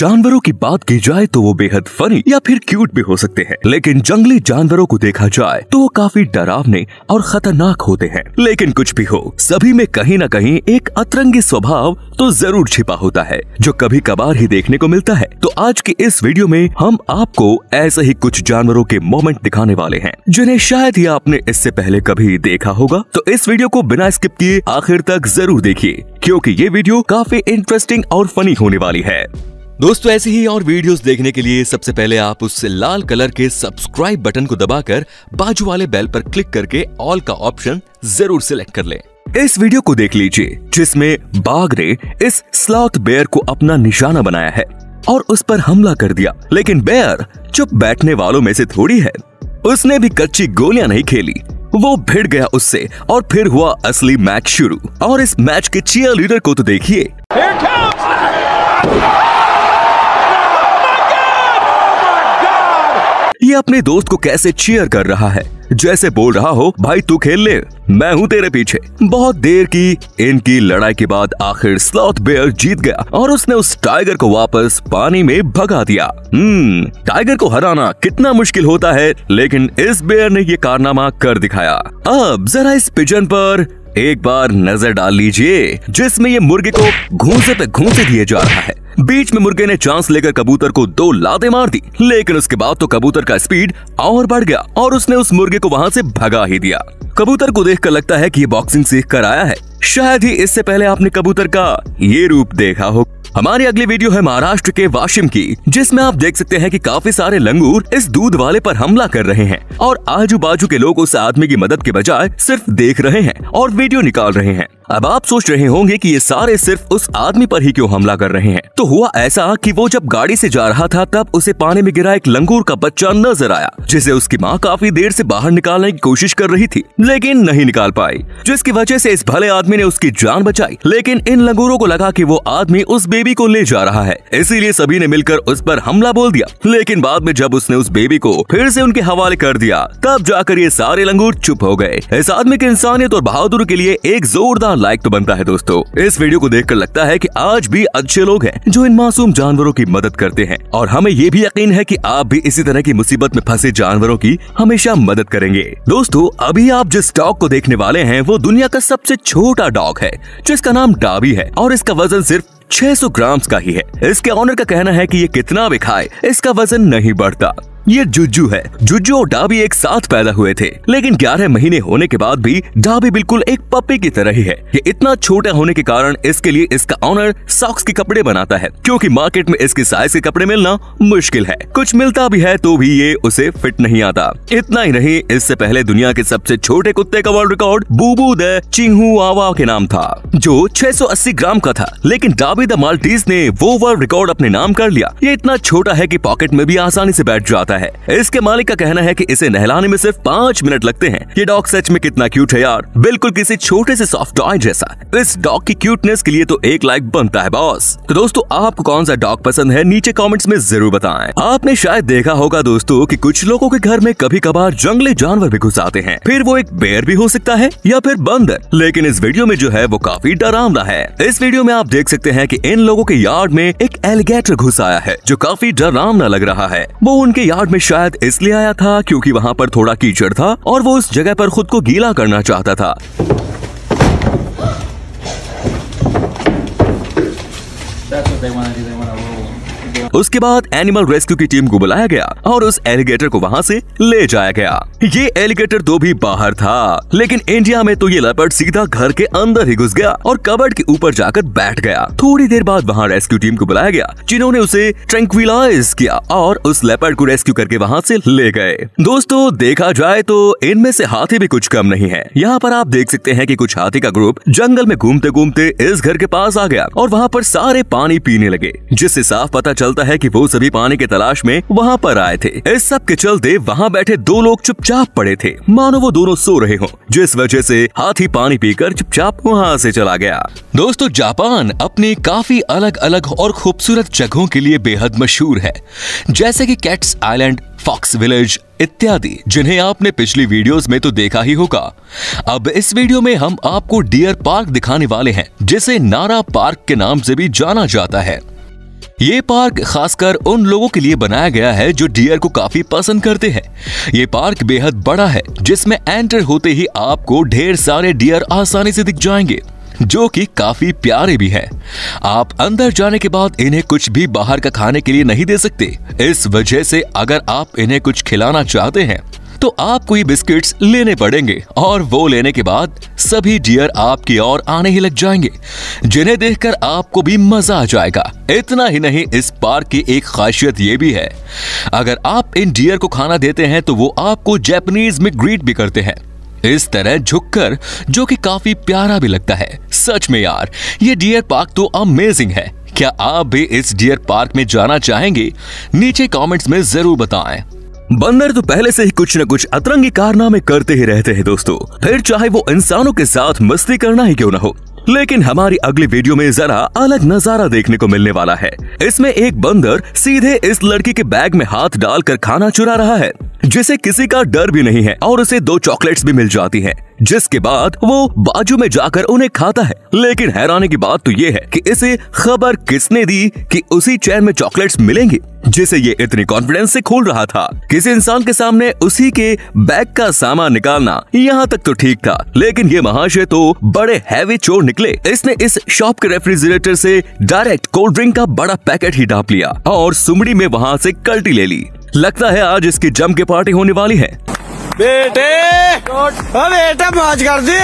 जानवरों की बात की जाए तो वो बेहद फनी या फिर क्यूट भी हो सकते हैं। लेकिन जंगली जानवरों को देखा जाए तो वो काफ़ी डरावने और खतरनाक होते हैं। लेकिन कुछ भी हो, सभी में कहीं न कहीं एक अतरंगी स्वभाव तो ज़रूर छिपा होता है, जो कभी कभार ही देखने को मिलता है। तो आज की इस वीडियो में हम आपको ऐसे ही कुछ जानवरों के मोमेंट दिखाने वाले हैं, जिन्हें शायद ही आपने इससे पहले कभी देखा होगा। तो इस वीडियो को बिना स्किप किए आखिर तक ज़रूर देखिए, क्योंकि ये वीडियो काफ़ी इंटरेस्टिंग और फनी होने वाली है। दोस्तों, ऐसी ही और वीडियोस देखने के लिए सबसे पहले आप उस लाल कलर के सब्सक्राइब बटन को दबाकर बाजू वाले बेल पर क्लिक करके ऑल का ऑप्शन ज़रूर सिलेक्ट कर लें। इस वीडियो को देख लीजिए, जिसमें बाघ ने इस स्लॉथ बेयर को अपना निशाना बनाया है और उस पर हमला कर दिया। लेकिन बेयर चुप बैठने वालों में से थोड़ी है। उसने भी कच्ची गोलियाँ नहीं खेली। वो भिड़ गया उससे और फिर हुआ असली मैच शुरू। और इस मैच के चीयर लीडर को तो देखिए। अपने दोस्त को कैसे चीयर कर रहा है? जैसे बोल रहा हो, भाई तू खेल ले, मैं हूँ तेरे पीछे। बहुत देर की इनकी लड़ाई के बाद आखिर स्लॉथ बेयर जीत गया और उसने उस टाइगर को वापस पानी में भगा दिया। हम्म टाइगर को हराना कितना मुश्किल होता है, लेकिन इस बेयर ने ये कारनामा कर दिखाया। अब जरा इस पिजन पर एक बार नज़र डाल लीजिए, जिसमें ये मुर्गे को घूसे पे घूसे दिए जा रहा है। बीच में मुर्गे ने चांस लेकर कबूतर को दो लादे मार दी, लेकिन उसके बाद तो कबूतर का स्पीड और बढ़ गया और उसने उस मुर्गे को वहाँ से भगा ही दिया। कबूतर को देखकर लगता है कि ये बॉक्सिंग सीख कर आया है। शायद ही इससे पहले आपने कबूतर का ये रूप देखा हो। हमारी अगली वीडियो है महाराष्ट्र के वाशिम की, जिसमें आप देख सकते हैं कि काफ़ी सारे लंगूर इस दूध वाले पर हमला कर रहे हैं और आजू बाजू के लोग उस आदमी की मदद के बजाय सिर्फ़ देख रहे हैं और वीडियो निकाल रहे हैं। अब आप सोच रहे होंगे कि ये सारे सिर्फ़ उस आदमी पर ही क्यों हमला कर रहे हैं? तो हुआ ऐसा कि वो जब गाड़ी से जा रहा था, तब उसे पानी में गिरा एक लंगूर का बच्चा नज़र आया, जिसे उसकी माँ काफ़ी देर से बाहर निकालने की कोशिश कर रही थी, लेकिन नहीं निकाल पाई, जिसकी वजह से इस भले आदमी ने उसकी जान बचाई। लेकिन इन लंगूरों को लगा कि वो आदमी उस बेबी को ले जा रहा है। इसीलिए सभी ने मिलकर उस पर हमला बोल दिया। लेकिन बाद में जब उसने उस बेबी को फिर से उनके हवाले कर दिया, तब जाकर ये सारे लंगूर चुप हो गए। इस आदमी की इंसानियत और बहादुर के लिए एक जोरदार लाइक तो बनता है दोस्तों। इस वीडियो को देखकर लगता है की आज भी अच्छे लोग हैं, जो इन मासूम जानवरों की मदद करते हैं। और हमें ये भी यकीन है की आप भी इसी तरह की मुसीबत में फंसे जानवरों की हमेशा मदद करेंगे। दोस्तों, अभी आप जिस डॉग को देखने वाले हैं, वो दुनिया का सबसे छोटा डॉग है, जिसका नाम डाबी है। और इसका वज़न सिर्फ़ 600 ग्राम का ही है। इसके ऑनर का कहना है कि ये कितना भी खाए इसका वज़न नहीं बढ़ता। ये जुज्जू है। जुज्जू और डाबी एक साथ पैदा हुए थे, लेकिन 11 महीने होने के बाद भी डाबी बिल्कुल एक पप्पी की तरह ही है। ये इतना छोटा होने के कारण इसके लिए इसका ऑनर सॉक्स के कपड़े बनाता है, क्योंकि मार्केट में इसके साइज़ के कपड़े मिलना मुश्किल है। कुछ मिलता भी है तो भी ये उसे फिट नहीं आता। इतना ही नहीं, इससे पहले दुनिया के सबसे छोटे कुत्ते का world record boo boo the Chihuahua के नाम था, जो 680 ग्राम का था। लेकिन डाबी द माल्टीज ने वो वर्ल्ड रिकॉर्ड अपने नाम कर लिया। ये इतना छोटा है की पॉकेट में भी आसानी ऐसी बैठ जाता है। इसके मालिक का कहना है कि इसे नहलाने में सिर्फ़ पाँच मिनट लगते हैं। ये डॉग सच में कितना क्यूट है यार। बिल्कुल किसी छोटे से सॉफ्ट टॉय जैसा। इस डॉग की क्यूटनेस के लिए तो एक लाइक बनता है बॉस तो दोस्तों, आपको कौन सा डॉग पसंद है? नीचे कमेंट्स में ज़रूर बताएँ। आपने शायद देखा होगा दोस्तों कि कुछ लोगों के घर में कभी कभार जंगली जानवर भी घुस आते हैं। फिर वो एक बेर भी हो सकता है या फिर बंदर। लेकिन इस वीडियो में जो है वो काफ़ी डरावना है। इस वीडियो में आप देख सकते हैं कि इन लोगों के यार्ड में एक एलिगेटर घुस आया है, जो काफ़ी डरावना लग रहा है। वो उनके यार्ड में शायद इसलिए आया था क्योंकि वहाँ पर थोड़ा कीचड़ था और वो उस जगह पर खुद को गीला करना चाहता था That's what they want to do. They want to. उसके बाद एनिमल रेस्क्यू की टीम को बुलाया गया और उस एलिगेटर को वहाँ से ले जाया गया। ये एलिगेटर तो भी बाहर था, लेकिन इंडिया में तो ये लेपर्ड सीधा घर के अंदर ही घुस गया और कबर्ड के ऊपर जाकर बैठ गया। थोड़ी देर बाद वहाँ रेस्क्यू टीम को बुलाया गया, जिन्होंने उसे ट्रंक्विलाइज किया और उस लेपर्ड को रेस्क्यू करके वहाँ से ले गए। दोस्तों, देखा जाए तो इनमें से हाथी भी कुछ कम नहीं है। यहाँ पर आप देख सकते हैं कि कुछ हाथी का ग्रुप जंगल में घूमते घूमते इस घर के पास आ गया और वहाँ पर सारे पानी पीने लगे, जिससे साफ़ पता चलता है कि वो सभी पानी की तलाश में वहाँ पर आए थे। इस सब के चलते वहाँ बैठे दो लोग चुपचाप पड़े थे। मानो वो दोनों सो रहे हों, जिस वजह से हाथी पानी पीकर चुपचाप वहाँ से चला गया। दोस्तों, जापान अपनी काफ़ी अलग अलग और खूबसूरत जगहों के लिए बेहद मशहूर है। जैसे कि कैट्स आइलैंड फॉक्स विलेज इत्यादि, जिन्हें आपने पिछली वीडियोस में तो देखा ही होगा। अब इस वीडियो में हम आपको डियर पार्क दिखाने वाले हैं, जिसे नारा पार्क के नाम से भी जाना जाता है। ये पार्क खासकर उन लोगों के लिए बनाया गया है जो डियर को काफ़ी पसंद करते हैं ये पार्क बेहद बड़ा है, जिसमें एंटर होते ही आपको ढेर सारे डियर आसानी से दिख जाएँगे, जो कि काफ़ी प्यारे भी हैं। आप अंदर जाने के बाद इन्हें कुछ भी बाहर का खाने के लिए नहीं दे सकते इस वजह से अगर आप इन्हें कुछ खिलाना चाहते हैं तो आपको ये बिस्किट्स लेने पड़ेंगे और वो लेने के बाद सभी डियर आपकी ओर आने ही लग जाएँगे, जिन्हें देखकर आपको भी मज़ा आ जाएगा। इतना ही नहीं, इस पार्क की एक खासियत ये भी है, अगर आप इन डियर को खाना देते हैं तो वो आपको जैपनीज में ग्रीट भी करते हैं। इस तरह झुककर, जो कि काफ़ी प्यारा भी लगता है। सच में यार, ये डियर पार्क तो अमेजिंग है। क्या आप भी इस डियर पार्क में जाना चाहेंगे? नीचे कमेंट्स में ज़रूर बताएँ। बंदर तो पहले से ही कुछ न कुछ अतरंगी कारनामे करते ही रहते हैं दोस्तों। फिर चाहे वो इंसानों के साथ मस्ती करना ही क्यों न हो। लेकिन हमारी अगली वीडियो में जरा अलग नज़ारा देखने को मिलने वाला है। इसमें एक बंदर सीधे इस लड़की के बैग में हाथ डालकर खाना चुरा रहा है। जिसे किसी का डर भी नहीं है और उसे दो चॉकलेट्स भी मिल जाती हैं, जिसके बाद वो बाजू में जाकर उन्हें खाता है। लेकिन हैरानी की बात तो ये है कि इसे खबर किसने दी कि उसी चैन में चॉकलेट्स मिलेंगे, जिसे ये इतनी कॉन्फिडेंस से खोल रहा था किसी इंसान के सामने उसी के बैग का सामान निकालना यहाँ तक तो ठीक था। लेकिन ये महाशय तो बड़े हैवी चोर निकले। इसने इस शॉप के रेफ्रिजरेटर से डायरेक्ट कोल्ड ड्रिंक का बड़ा पैकेट ही डाप लिया और सुमड़ी में वहाँ से कल्टी ले ली। लगता है आज इसकी जम के पार्टी होने वाली है। बेटे! बेटे मौज कर दी।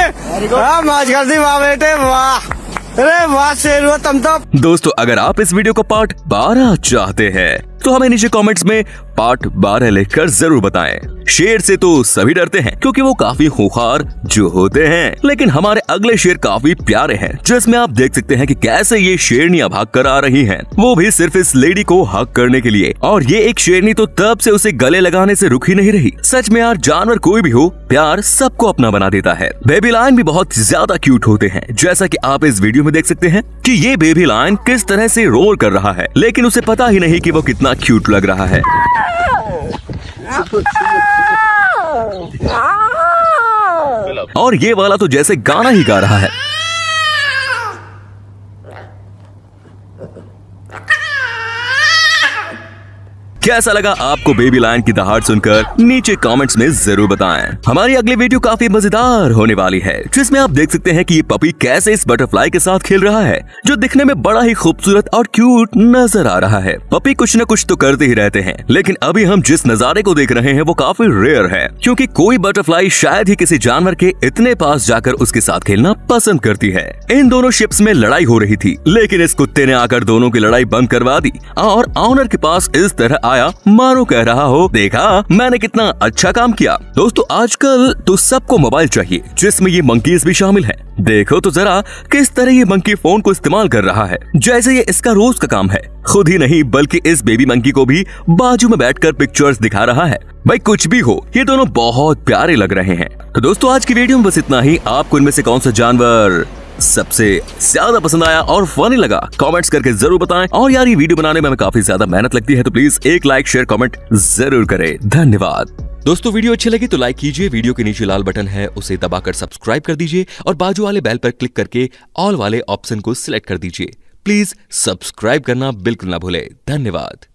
हाँ मौज कर दी वाह बेटे वाह। अरे वाह शेर हुआ तुम तो दोस्तों अगर आप इस वीडियो को पार्ट 12 चाहते हैं तो हमें नीचे कमेंट्स में पार्ट 12 लिखकर ज़रूर बताएँ। शेर से तो सभी डरते हैं, क्योंकि वो काफ़ी खुखार जो होते हैं। लेकिन हमारे अगले शेर काफ़ी प्यारे हैं, जिसमें आप देख सकते हैं कि कैसे ये शेरनियाँ भाग कर आ रही हैं। वो भी सिर्फ़ इस लेडी को हक करने के लिए। और ये एक शेरनी तो तब से उसे गले लगाने से रुक नहीं रही। सच में यार, जानवर कोई भी हो, प्यार सबको अपना बना देता है। बेबी लाइन भी बहुत ज़्यादा क्यूट होते हैं। जैसा की आप इस वीडियो में देख सकते हैं की ये बेबी लाइन किस तरह से रोल कर रहा है। लेकिन उसे पता ही नहीं की वो कितना क्यूट लग रहा है। और ये वाला तो जैसे गाना ही गा रहा है। कैसा लगा आपको बेबी लाइन की दहाड़ सुनकर? नीचे कमेंट्स में ज़रूर बताएँ। हमारी अगली वीडियो काफ़ी मज़ेदार होने वाली है, जिसमें आप देख सकते हैं कि ये पपी कैसे इस बटरफ्लाई के साथ खेल रहा है, जो दिखने में बड़ा ही खूबसूरत और क्यूट नज़र आ रहा है। पपी कुछ न कुछ तो करते ही रहते हैं, लेकिन अभी हम जिस नजारे को देख रहे हैं, वो काफ़ी रेयर है, क्यूँकी कोई बटरफ्लाई शायद ही किसी जानवर के इतने पास जाकर उसके साथ खेलना पसंद करती है। इन दोनों शिप्स में लड़ाई हो रही थी, लेकिन इस कुत्ते ने आकर दोनों की लड़ाई बंद करवा दी, और ऑनर के पास इस तरह आया। मानो कह रहा हो, देखा? मैंने कितना अच्छा काम किया। दोस्तों, आजकल तो सबको मोबाइल चाहिए, जिसमें ये मंकीज भी शामिल है। देखो तो जरा, किस तरह ये मंकी फ़ोन को इस्तेमाल कर रहा है। जैसे ये इसका रोज का काम है। खुद ही नहीं, बल्कि इस बेबी मंकी को भी बाजू में बैठकर पिक्चर्स दिखा रहा है। भाई, कुछ भी हो, ये दोनों बहुत प्यारे लग रहे हैं। तो दोस्तों, आज की वीडियो में बस इतना ही। आपको इनमें से कौन सा जानवर सबसे ज़्यादा पसंद आया और फनी लगा कमेंट्स करके ज़रूर बताएँ। और यार, ये वीडियो बनाने में हमें काफ़ी ज़्यादा मेहनत लगती है तो प्लीज़ एक लाइक शेयर कमेंट ज़रूर करें। धन्यवाद। दोस्तों, वीडियो अच्छी लगी तो लाइक कीजिए। वीडियो के नीचे लाल बटन है, उसे दबाकर सब्सक्राइब कर दीजिए और बाजू वाले बेल पर क्लिक करके ऑल वाले ऑप्शन को सिलेक्ट कर दीजिए। प्लीज़ सब्सक्राइब करना बिल्कुल ना भूले। धन्यवाद।